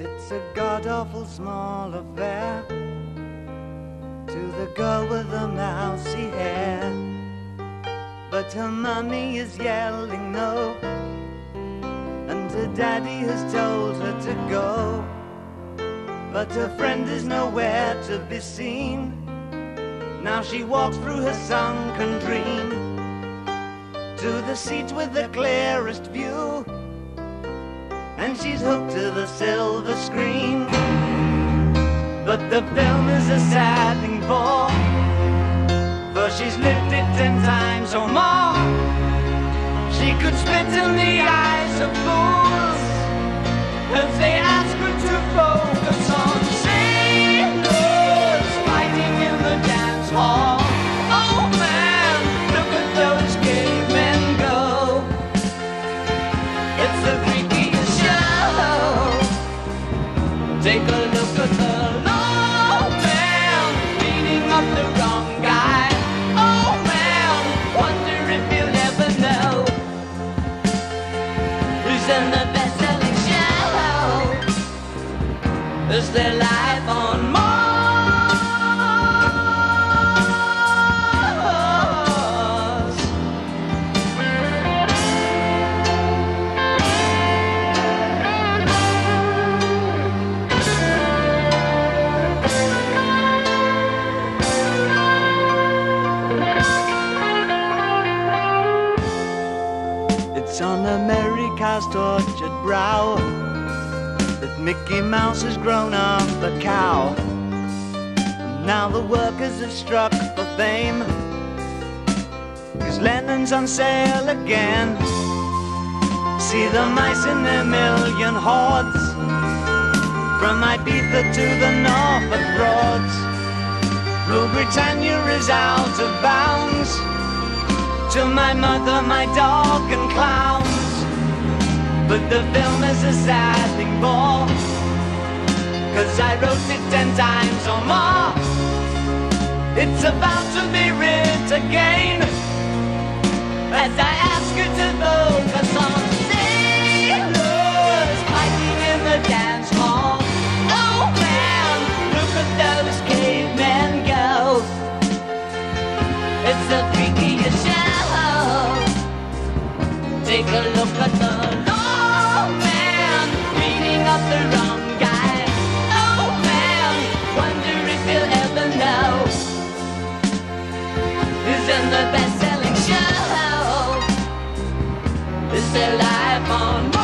It's a god awful small affair to the girl with the mousy hair. But her mummy is yelling no, and her daddy has told her to go. But her friend is nowhere to be seen. Now she walks through her sunken dream to the seat with the clearest view and she's hooked to the silver screen. But the film is a sad thing for, for she's lived it ten times or more. She could spit in the eyes of fools if they in the best-selling show. Is there life It's on America's tortured brow that Mickey Mouse has grown up a cow. And now the workers have struck for fame. Cause Lennon's on sale again. See the mice in their million hordes. From Ibiza to the Norfolk Broads. Rule Britannia is out of bounds to my mother, my dog, and clowns. But the film is a sad thing for, cause I wrote it ten times or more. It's about to be writ again, as I ask you to focus Take a look at the low man beating up the wrong guy. Oh man, wonder if you'll ever know who's in the best-selling show. Is there life on?